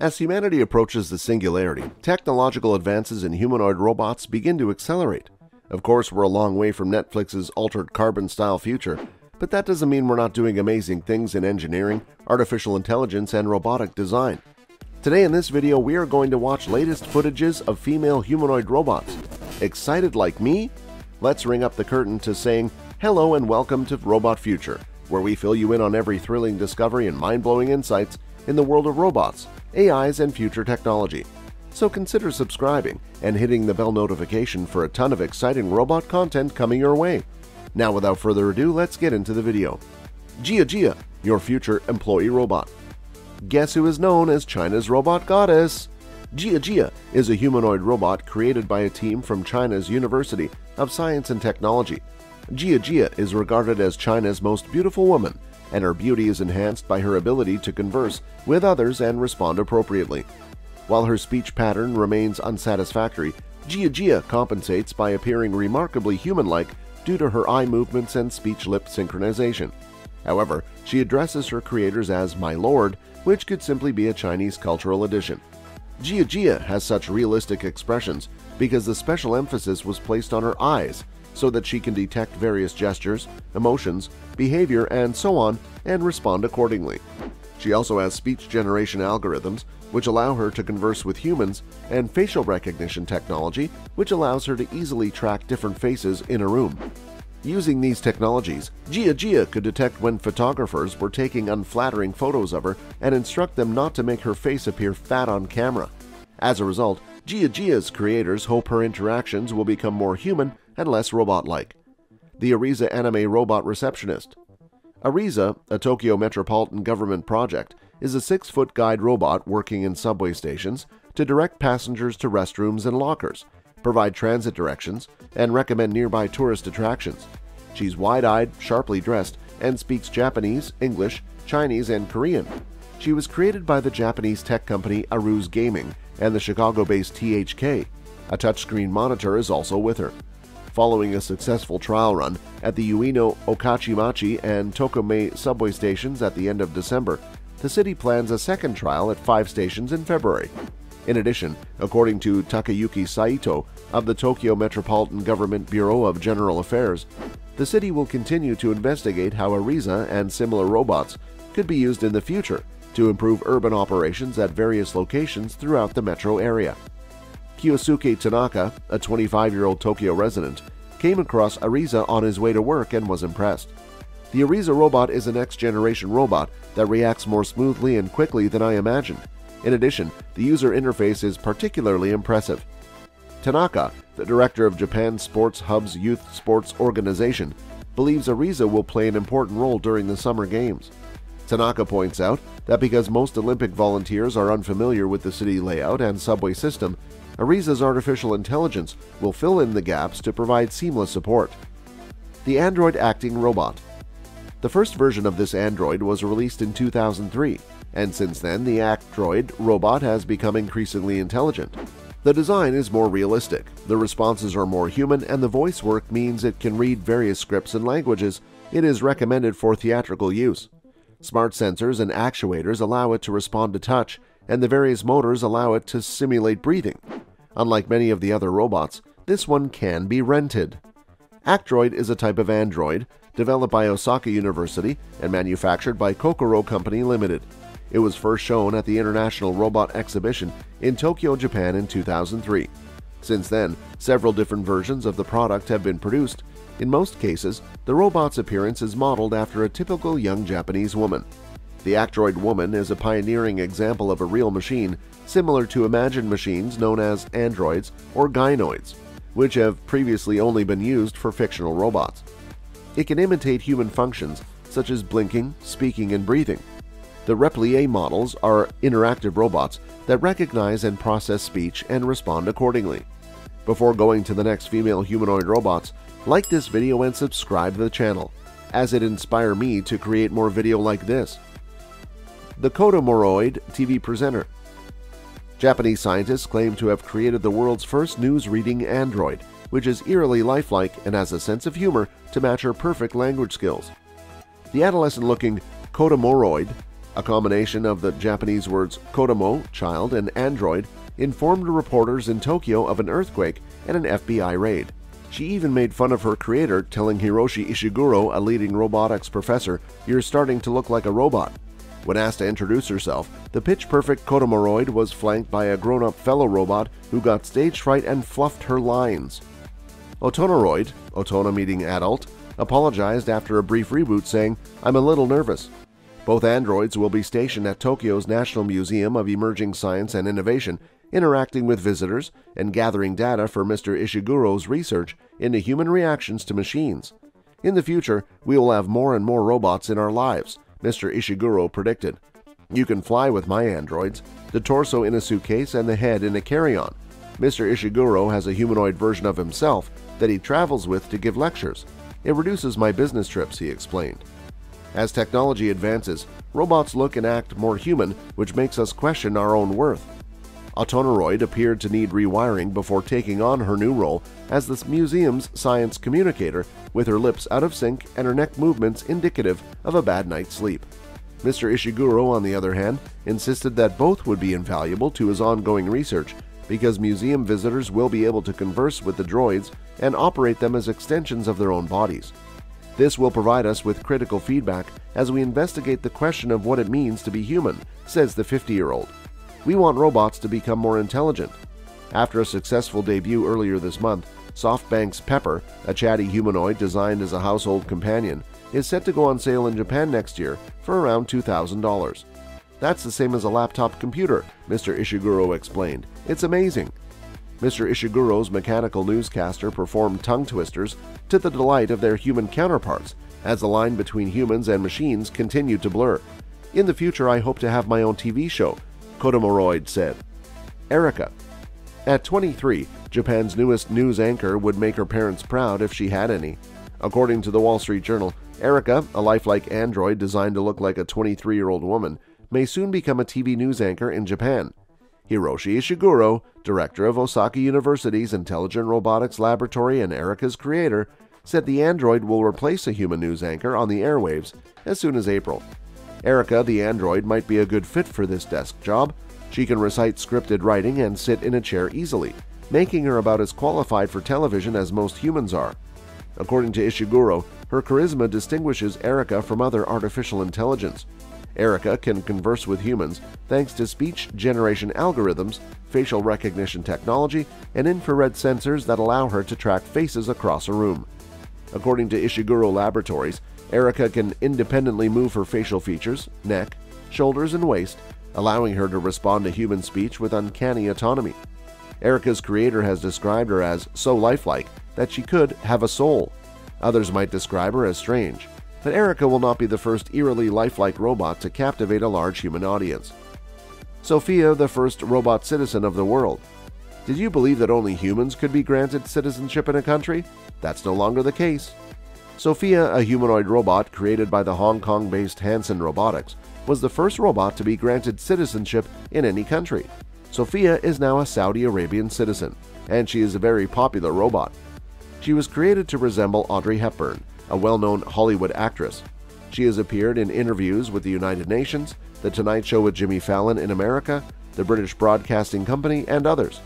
As humanity approaches the singularity, technological advances in humanoid robots begin to accelerate. Of course, we're a long way from Netflix's altered carbon style future, but that doesn't mean we're not doing amazing things in engineering, artificial intelligence, and robotic design. Today in this video, we are going to watch latest footages of female humanoid robots. Excited like me? Let's ring up the curtain to saying hello and welcome to Robot Future, where we fill you in on every thrilling discovery and mind-blowing insights in the world of robots, AIs, and future technology. So consider subscribing and hitting the bell notification for a ton of exciting robot content coming your way. Now without further ado, let's get into the video. Jia Jia, your future employee robot. Guess who is known as China's robot goddess? Jia Jia is a humanoid robot created by a team from China's University of Science and Technology. Jia Jia is regarded as China's most beautiful woman, and her beauty is enhanced by her ability to converse with others and respond appropriately. While her speech pattern remains unsatisfactory, Jia Jia compensates by appearing remarkably human-like due to her eye movements and speech-lip synchronization. However, she addresses her creators as My Lord, which could simply be a Chinese cultural addition. Jia Jia has such realistic expressions because the special emphasis was placed on her eyes so that she can detect various gestures, emotions, behavior, and so on and respond accordingly. She also has speech generation algorithms which allow her to converse with humans, and facial recognition technology, which allows her to easily track different faces in a room. Using these technologies, Jia Jia could detect when photographers were taking unflattering photos of her and instruct them not to make her face appear fat on camera. As a result, Jia Jia's creators hope her interactions will become more human and less robot-like. The Ariza Anime Robot Receptionist Ariza, a Tokyo Metropolitan Government project, is a six-foot guide robot working in subway stations to direct passengers to restrooms and lockers, provide transit directions, and recommend nearby tourist attractions. She's wide-eyed, sharply dressed, and speaks Japanese, English, Chinese, and Korean. She was created by the Japanese tech company Aruze Gaming and the Chicago-based THK. A touchscreen monitor is also with her. Following a successful trial run at the Ueno, Okachimachi, and Tochomae subway stations at the end of December, the city plans a second trial at five stations in February. In addition, according to Takayuki Saito of the Tokyo Metropolitan Government Bureau of General Affairs, the city will continue to investigate how Ariza and similar robots could be used in the future to improve urban operations at various locations throughout the metro area. Kyosuke Tanaka, a 25-year-old Tokyo resident, came across Ariza on his way to work and was impressed. The Ariza robot is a next-generation robot that reacts more smoothly and quickly than I imagined. In addition, the user interface is particularly impressive. Tanaka, the director of Japan Sports Hub's youth sports organization, believes Ariza will play an important role during the Summer Games. Tanaka points out that because most Olympic volunteers are unfamiliar with the city layout and subway system, Ariza's artificial intelligence will fill in the gaps to provide seamless support. The Actroid Acting Robot the first version of this Android was released in 2003, and since then the Actroid robot has become increasingly intelligent. The design is more realistic, the responses are more human, and the voice work means it can read various scripts and languages. It is recommended for theatrical use. Smart sensors and actuators allow it to respond to touch, and the various motors allow it to simulate breathing. Unlike many of the other robots, this one can be rented. Actroid is a type of android developed by Osaka University and manufactured by Kokoro Company Limited. It was first shown at the International Robot Exhibition in Tokyo, Japan in 2003. Since then, several different versions of the product have been produced. In most cases, the robot's appearance is modeled after a typical young Japanese woman. The Actroid Woman is a pioneering example of a real machine, similar to imagined machines known as androids or gynoids, which have previously only been used for fictional robots. It can imitate human functions such as blinking, speaking, and breathing. The Repliee models are interactive robots that recognize and process speech and respond accordingly. Before going to the next female humanoid robots, like this video and subscribe to the channel, as it inspire me to create more video like this. The Kodomoroid TV presenter Japanese scientists claim to have created the world's first news-reading android which is eerily lifelike and has a sense of humor to match her perfect language skills. The adolescent-looking Kodomoroid, A combination of the Japanese words Kodomo, child, and android informed reporters in Tokyo of an earthquake and an FBI raid. She even made fun of her creator, telling Hiroshi Ishiguro, a leading robotics professor, You're starting to look like a robot. When asked to introduce herself, the pitch perfect Kodomoroid was flanked by a grown up fellow robot who got stage fright and fluffed her lines. Otonoroid, Otona meaning adult, apologized after a brief reboot, saying, I'm a little nervous. Both androids will be stationed at Tokyo's National Museum of Emerging Science and Innovation interacting with visitors, and gathering data for Mr. Ishiguro's research into human reactions to machines. In the future, we will have more and more robots in our lives, Mr. Ishiguro predicted. You can fly with my androids, the torso in a suitcase and the head in a carry on. Mr. Ishiguro has a humanoid version of himself that he travels with to give lectures. It reduces my business trips, he explained. As technology advances, robots look and act more human, which makes us question our own worth. Otonoroid appeared to need rewiring before taking on her new role as the museum's science communicator, with her lips out of sync and her neck movements indicative of a bad night's sleep. Mr. Ishiguro, on the other hand, insisted that both would be invaluable to his ongoing research because museum visitors will be able to converse with the droids and operate them as extensions of their own bodies. This will provide us with critical feedback as we investigate the question of what it means to be human, says the 50 year old. We want robots to become more intelligent. After a successful debut earlier this month, SoftBank's Pepper, a chatty humanoid designed as a household companion, is set to go on sale in Japan next year for around $2,000. That's the same as a laptop computer, Mr. Ishiguro explained. It's amazing. Mr. Ishiguro's mechanical newscaster performed tongue twisters to the delight of their human counterparts as the line between humans and machines continued to blur. In the future, I hope to have my own TV show Kodomoroid said. Erica. At 23, Japan's newest news anchor would make her parents proud if she had any. According to the Wall Street Journal, Erica, a lifelike android designed to look like a 23 year old woman, may soon become a TV news anchor in Japan. Hiroshi Ishiguro, director of Osaka University's Intelligent Robotics Laboratory and Erica's creator, said the android will replace a human news anchor on the airwaves as soon as April. Erica, the android, might be a good fit for this desk job. She can recite scripted writing and sit in a chair easily, making her about as qualified for television as most humans are. According to Ishiguro, her charisma distinguishes Erica from other artificial intelligence. Erica can converse with humans thanks to speech generation algorithms, facial recognition technology, and infrared sensors that allow her to track faces across a room. According to Ishiguro Laboratories, Erica can independently move her facial features, neck, shoulders, and waist, allowing her to respond to human speech with uncanny autonomy. Erica's creator has described her as so lifelike that she could have a soul. Others might describe her as strange, but Erica will not be the first eerily lifelike robot to captivate a large human audience. Sophia, the first robot citizen of the world. Did you believe that only humans could be granted citizenship in a country? That's no longer the case. Sophia, a humanoid robot created by the Hong Kong based Hanson Robotics, was the first robot to be granted citizenship in any country. Sophia is now a Saudi Arabian citizen, and she is a very popular robot. She was created to resemble Audrey Hepburn, a well known Hollywood actress. She has appeared in interviews with the United Nations, The Tonight Show with Jimmy Fallon in America, the British Broadcasting Company, and others.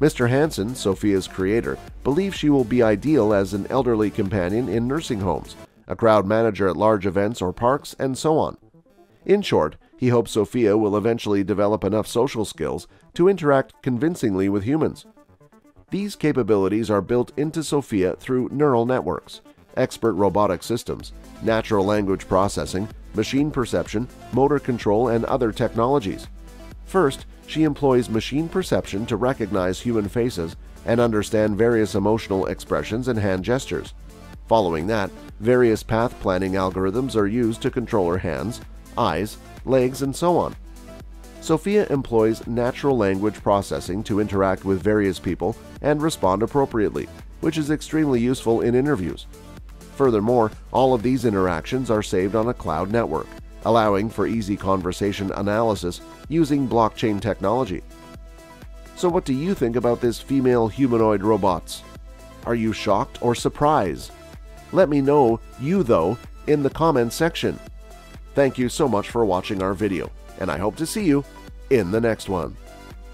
Mr. Hanson, Sophia's creator, believes she will be ideal as an elderly companion in nursing homes, a crowd manager at large events or parks, and so on. In short, he hopes Sophia will eventually develop enough social skills to interact convincingly with humans. These capabilities are built into Sophia through neural networks, expert robotic systems, natural language processing, machine perception, motor control, and other technologies. First, she employs machine perception to recognize human faces and understand various emotional expressions and hand gestures. Following that, various path planning algorithms are used to control her hands, eyes, legs, and so on. Sophia employs natural language processing to interact with various people and respond appropriately, which is extremely useful in interviews. Furthermore, all of these interactions are saved on a cloud network allowing for easy conversation analysis using blockchain technology. So, what do you think about this female humanoid robots? Are you shocked or surprised? Let me know, you though, in the comments section. Thank you so much for watching our video, and I hope to see you in the next one.